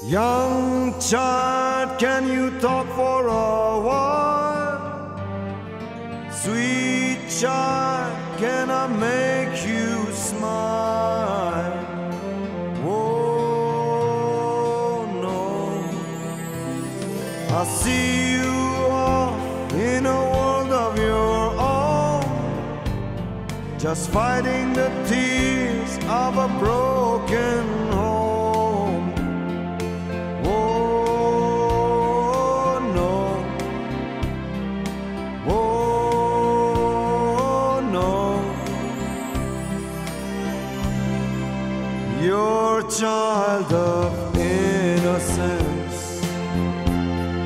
Young child, can you talk for a while? Sweet child, can I make you smile? Oh no, I see you off in a world of your own, just fighting the tears of a broken You're a child of innocence,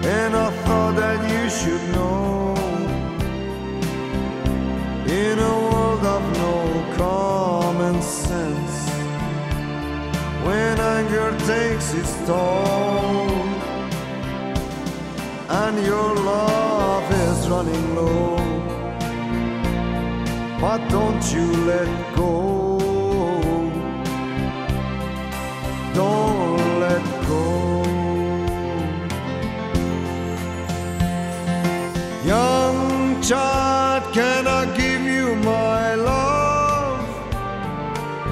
and I thought that you should know. In a world of no common sense, when anger takes its toll and your love is running low. But don't you let go. Child, can I give you my love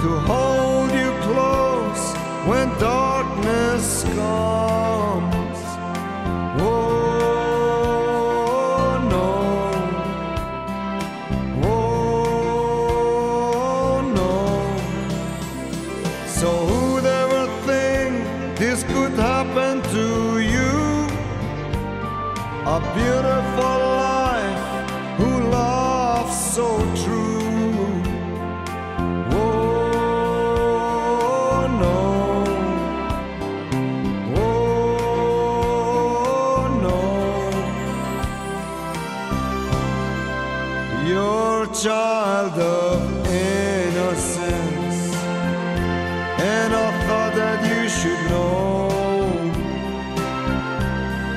to hold you close when darkness comes? Oh no. Oh no. So who'd ever think this could happen to you? A beautiful child of innocence, and I thought that you should know.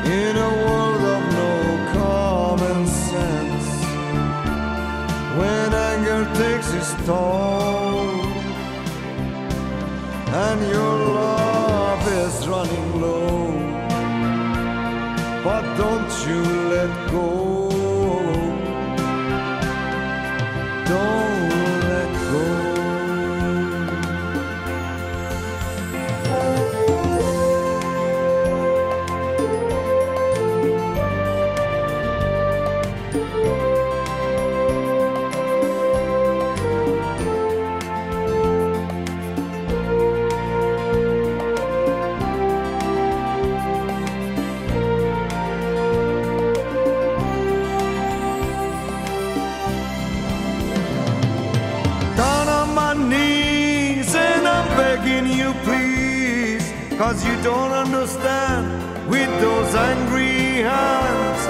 In a world of no common sense, when anger takes its toll, and your love is running low, but don't you let go. Don't Cause you don't understand with those angry hands.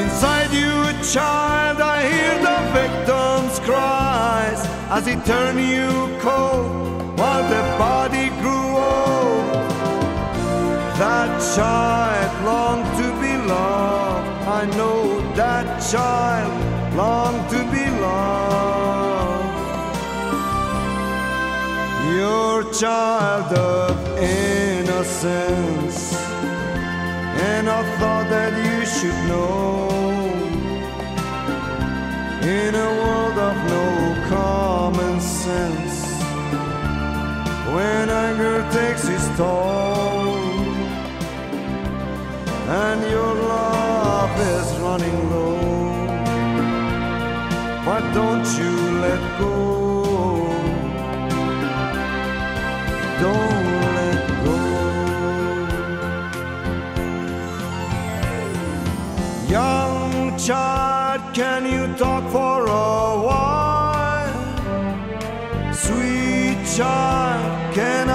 Inside you, a child, I hear the victim's cries as he turn you cold while the body grew old. That child longed to be loved. I know that child longed to be loved. You're child of innocence, and I thought that you should know. In a world of no common sense, when anger takes its toll, and your love is running Young child, can you talk for a while? Sweet child, can